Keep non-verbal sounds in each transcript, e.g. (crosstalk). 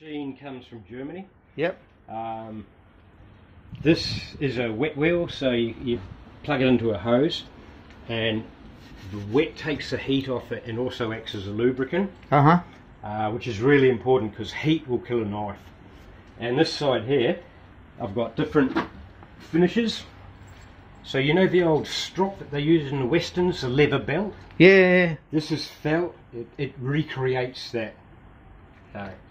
Machine comes from Germany. Yep. Um, this is a wet wheel, so you, you plug it into a hose, and the wet takes the heat off it and also acts as a lubricant, Uh huh. uh, which is really important because heat will kill a knife. And this side here, I've got different finishes. So you know the old strop that they use in the westerns, the leather belt. Yeah. This is felt. It, it recreates that.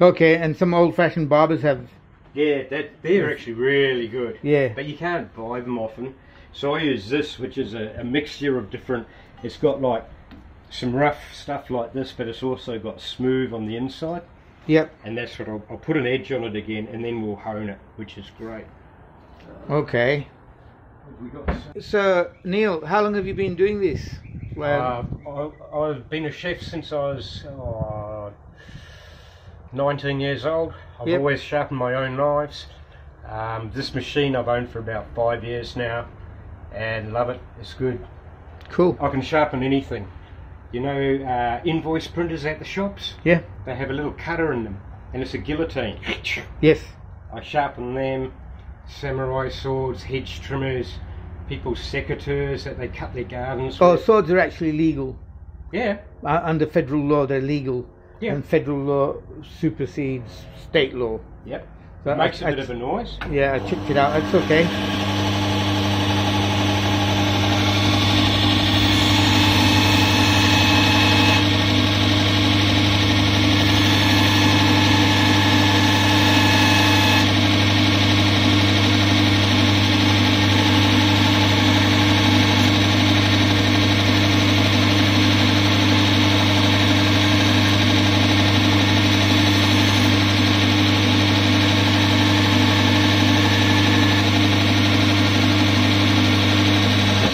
Okay. And some old-fashioned barbers have. yeah, that they're actually really good. Yeah. but you can't buy them often. So I use this, which is a, a mixture of different. It's got like some rough stuff like this, but it's also got smooth on the inside, Yep. and that's what I'll, I'll put an edge on it again, and then we'll hone it, which is great. Okay. So Neil, how long have you been doing this? Well, Uh, I, I've been a chef since I was uh, 19 years old. I've Yep. always sharpened my own knives. Um, this machine I've owned for about five years now, and love it. It's good. cool. I can sharpen anything. You know, uh, invoice printers at the shops, Yeah. they have a little cutter in them, and it's a guillotine. Yes. I sharpen them, samurai swords, hedge trimmers, people's secateurs that they cut their gardens Oh, with. swords are actually legal. Yeah, Uh, under federal law, they're legal. Yeah. And federal law supersedes state law. yep. So Makes I- a bit I- of a noise. Yeah, I checked it out. It's okay.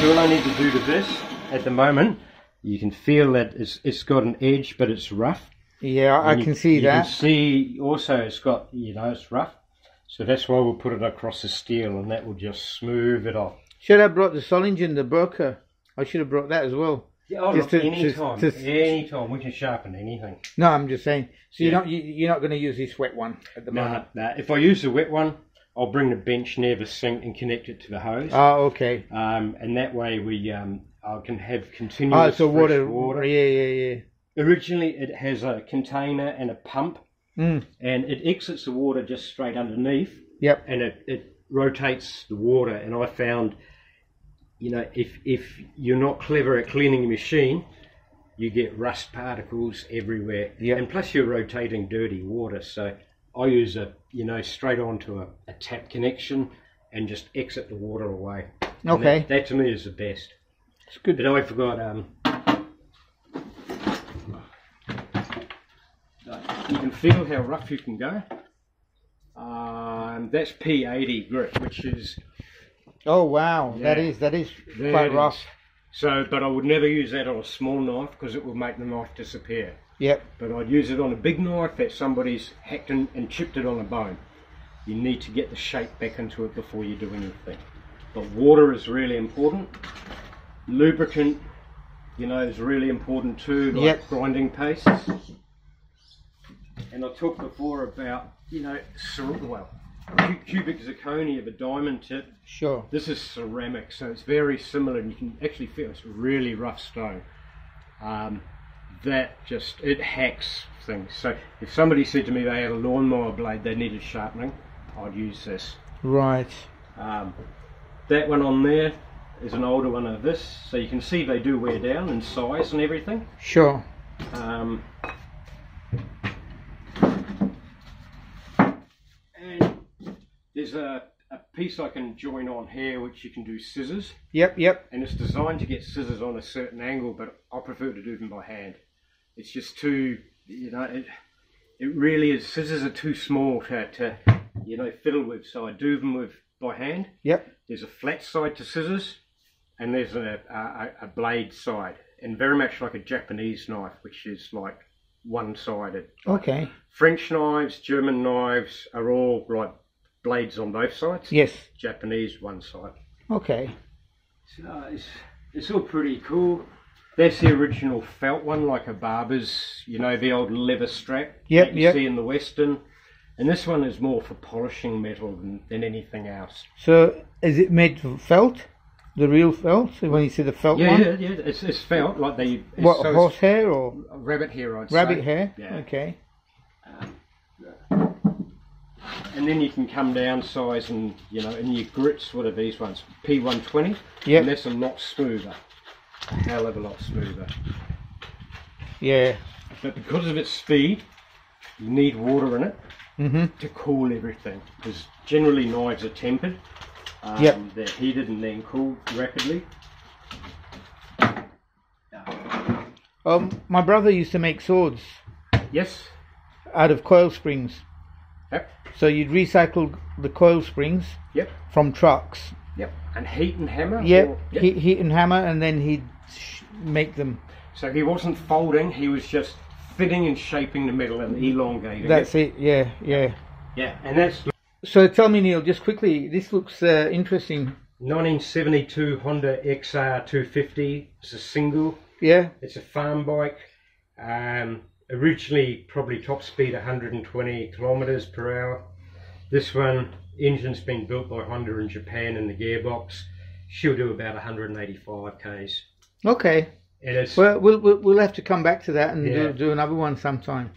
So all I need to do to this at the moment, you can feel that it's, it's got an edge, but it's rough. Yeah, I And you- can see you that. can see also it's got, you know, it's rough. So that's why we'll put it across the steel and that will just smooth it off. Should have brought the Solingen, the broker. I should have brought that as well. Yeah, oh, Just look, to- anytime, to- to- anytime we can sharpen anything. No, I'm just saying. So you're not you, you're not going to use this wet one at the moment. Nah. If I use the wet one, I'll bring the bench near the sink and connect it to the hose. Oh, okay. Um, and that way we um, I can have Oh, continuous so fresh water, water. Yeah, yeah, yeah. Originally, it has a container and a pump, Mm. and it exits the water just straight underneath, Yep. and it, it rotates the water. And I found, you know, if if you're not clever at cleaning the machine, you get rust particles everywhere. Yep. And plus, you're rotating dirty water. So I use a you know straight onto a, a tap connection and just exit the water away. Okay. That, that to me is the best. It's good. But I forgot. Um, you can feel how rough you can go. Um, that's P80 grit, which is Oh wow, that Yeah. is that is That quite is- rough. so. But I would never use that on a small knife because it will make the knife disappear. Yep. But I'd use it on a big knife that somebody's hacked and, and chipped it on a bone. You need to get the shape back into it before you do anything. But water is really important. Lubricant, you know, is really important too, like Yep. grinding paste. And I talked before about, you know, well, cubic zirconia of a diamond tip. Sure. This is ceramic, so it's very similar, and you can actually feel it's really rough stone. Um, that just it hacks things. So if somebody said to me they had a lawnmower blade they needed sharpening, I'd use this. Right. Um, that one on there is an older one of this, so you can see they do wear down in size and everything. Sure. Um, and there's a, a piece I can join on here which you can do scissors. Yep. Yep. and it's designed to get scissors on a certain angle, but I prefer to do them by hand. It's just too, you know, it, it really is. Scissors are too small to, to, you know, fiddle with, so I do them with by hand. Yep. There's a flat side to scissors, and there's a, a, a blade side, and very much like a Japanese knife, which is like one-sided. Okay. French knives, German knives are all like blades on both sides. Yes. Japanese one side. Okay. So it's, it's all pretty cool. That's the original felt one, like a barber's, you know, the old leather strap Yep, that you yep. see in the Western. And this one is more for polishing metal than, than anything else. So is it made of felt? The real felt? So when you see the felt Yeah, one? yeah, yeah. It's, it's felt like they. It's, What, so horsehair or rabbit hair, I'd rabbit say. hair? Yeah. Okay. And then you can come down size and you know, and your grits. What are these ones? P120. Yep. And that's a lot smoother. A hell of a lot smoother. Yeah. But because of its speed, you need water in it hmm to cool everything. Because generally knives are tempered. Um, Yep. They're heated and then cooled rapidly. Um, my brother used to make swords Yes. out of coil springs. Yep. So you'd recycle the coil springs Yep. from trucks. Yep. And heat and hammer. Yep. or- yep. Heat, heat and hammer, and then he'd sh- make them. So he wasn't folding. He was just fitting and shaping the metal and elongating That's it. it. Yeah, yeah. Yeah. And that's So tell me, Neil, just quickly. This looks uh, interesting. 1972 Honda XR 250. It's a single. Yeah. It's a farm bike. Um, originally, probably top speed 120 kilometers per hour. This one, engine's been built by Honda in Japan in the gearbox. She'll do about 185 k's. Okay. And it's Well, we'll we'll, we'll have to come back to that and Yeah. do, do another one sometime.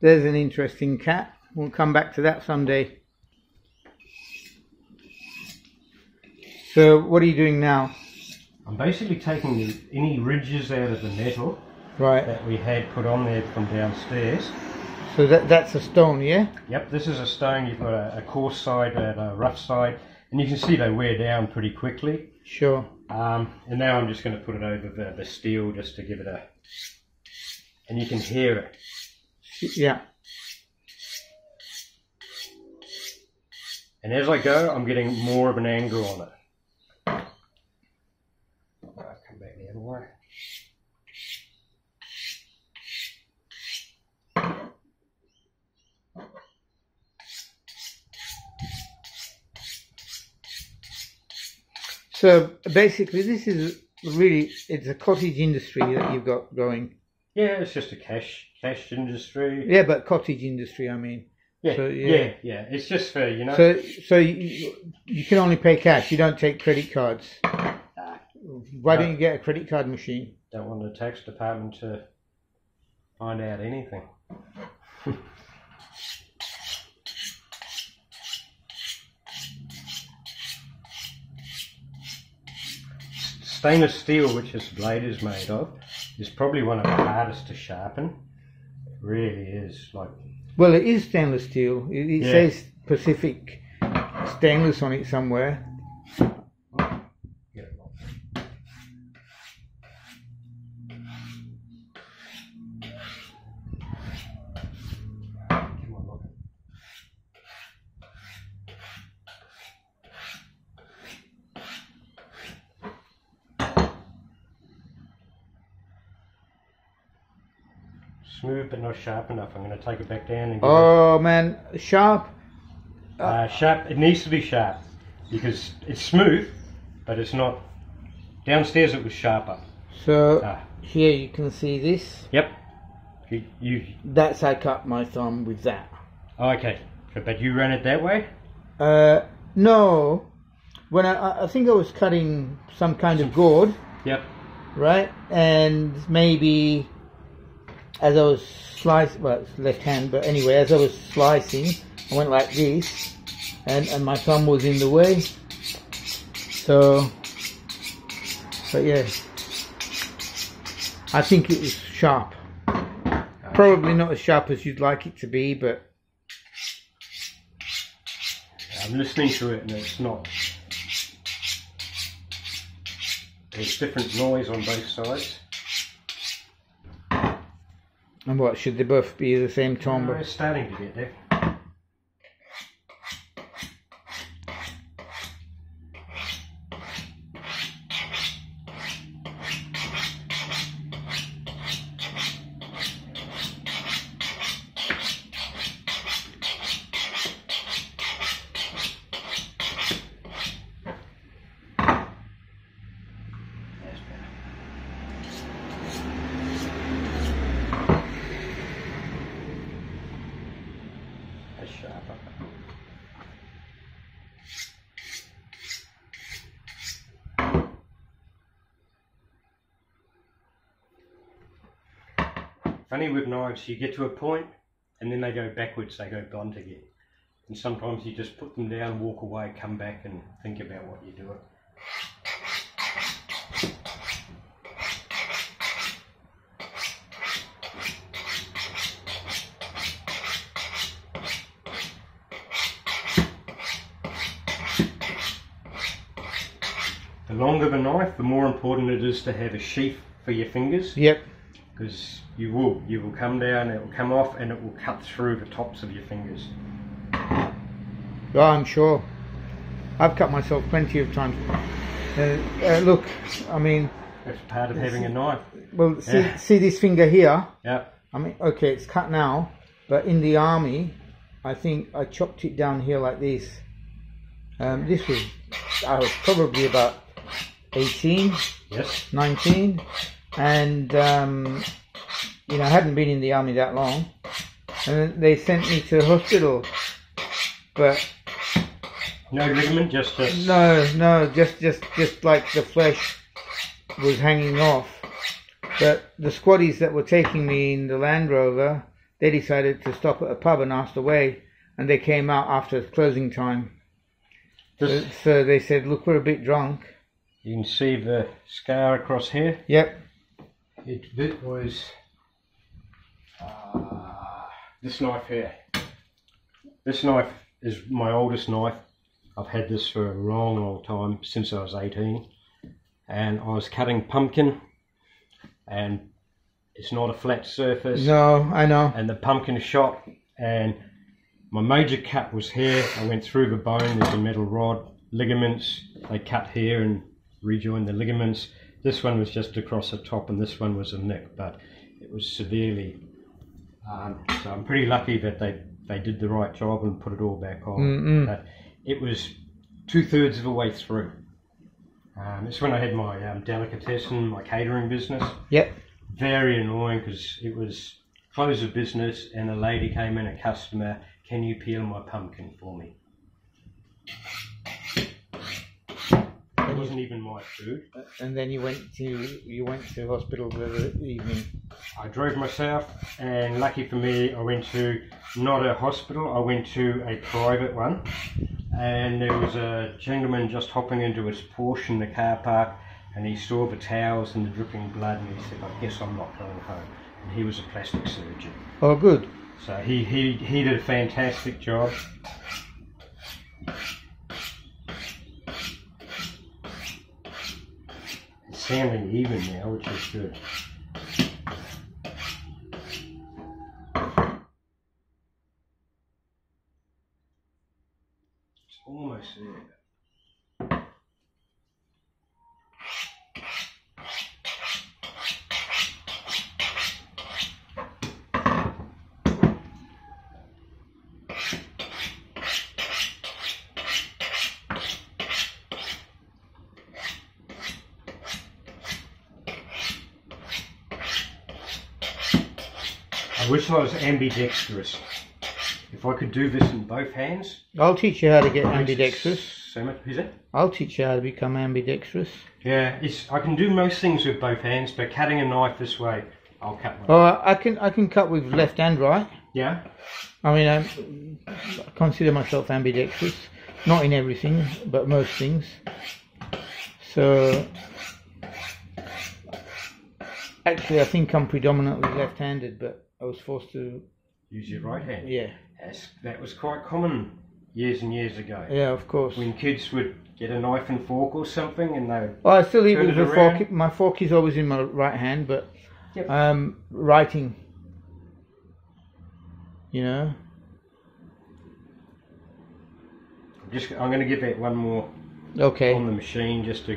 There's an interesting cat. We'll come back to that someday. So, what are you doing now? I'm basically taking the, any ridges out of the metal Right. that we had put on there from downstairs. So that that's a stone, yeah. Yep, this is a stone. You've got a, a coarse side and a rough side, and you can see they wear down pretty quickly. Sure. Um, and now I'm just going to put it over the, the steel just to give it a, and you can hear it. Yeah. And as I go, I'm getting more of an angle on it. I'll come back the other way. So basically, this is really it's a cottage industry that you've got going. Yeah, it's just a cash cash industry. Yeah, but cottage industry, I mean. Yeah, So, yeah, yeah. yeah, It's just for you know. So so you, you can only pay cash. You don't take credit cards. Why don't you get a credit card machine? don't want the tax department to find out anything. (laughs) Stainless steel, which this blade is made of, is probably one of the hardest to sharpen. Really is. Like, Well, it is stainless steel. It, it Yeah. says Pacific stainless on it somewhere. Smooth but not sharp enough. I'm going to take it back down and give it Oh man, sharp. uh, sharp. It needs to be sharp because it's smooth, but it's not. Downstairs it was sharper. So Ah, here you can see this. yep. You, you That's I cut my thumb with that. oh, okay, but you ran it that way. Uh, no, when I- I, I think I was cutting some kind of gourd, Yep. right? And maybe as I was slicing, well, left hand, but anyway, as I was slicing, I went like this, and, and my thumb was in the way. So, but yeah, I think it was sharp. Probably not as sharp as you'd like it to be, but I'm listening to it and it's not. There's different noise on both sides. And what should they both be the same timbre? We're starting to get there. That's better. Funny with knives, you get to a point and then they go backwards, they go blunt again. And sometimes you just put them down, walk away, come back and think about what you're doing. The longer the knife, the more important it is to have a sheath for your fingers Yep. because you will you will come down it will come off and it will cut through the tops of your fingers Oh, I'm sure. I've cut myself plenty of times. Uh, uh, look, I mean, that's part of having a knife well, see, Yeah. see this finger here. yeah I mean, okay, it's cut now, but in the army, I think I chopped it down here like this. Um, this was, I was probably about 18, yes 19, and um, you know, I hadn't been in the army that long, and they sent me to hospital. But no ligament just just no, no, just just just like the flesh was hanging off. But the squaddies that were taking me in the Land Rover, they decided to stop at a pub and asked the way, and they came out after closing time. So, so they said, "Look, we're a bit drunk." you can see the scar across here Yep. it, it was uh, this knife here. This knife is my oldest knife. I've had this for a long long time since I was 18 and I was cutting pumpkin and it's not a flat surface. No, I know. and the pumpkin shot and my major cut was here. I went through the bone there's a metal rod ligaments. They cut here and rejoined the ligaments. This one was just across the top and this one was a nick but it was severely um, so I'm pretty lucky that they they did the right job and put it all back on Mm-mm. but it was two-thirds of the way through um, it's when I had my um, delicatessen my catering business Yep. very annoying because it was close of business and a lady came in, a customer, can you peel my pumpkin for me? It wasn't even my food. And then you went to you went to hospital the evening. I drove myself and lucky for me I went to not a hospital, I went to a private one and there was a gentleman just hopping into his Porsche in the car park and he saw the towels and the dripping blood and he said, I guess I'm not going home. And he was a plastic surgeon. Oh, good. So he, he, he did a fantastic job. It's even now, which is good. It's almost there. I wish I was ambidextrous. If I could do this in both hands. I'll teach you how to get ambidextrous. So much, is it? I'll teach you how to become ambidextrous. Yeah, it's, I can do most things with both hands, but cutting a knife this way, I'll cut. Oh, I can I can cut with left and right. Yeah? I mean, I'm, I consider myself ambidextrous. Not in everything, but most things. So, actually, I think I'm predominantly left-handed, but I was forced to. Use your right hand. Yeah, That's, that was quite common years and years ago. yeah, of course. When kids would get a knife and fork or something and they Well, I still eat Turn with it the fork. around. My fork is always in my right hand, but Yep. um, writing. You know. just I'm going to give that one more Okay. on the machine just to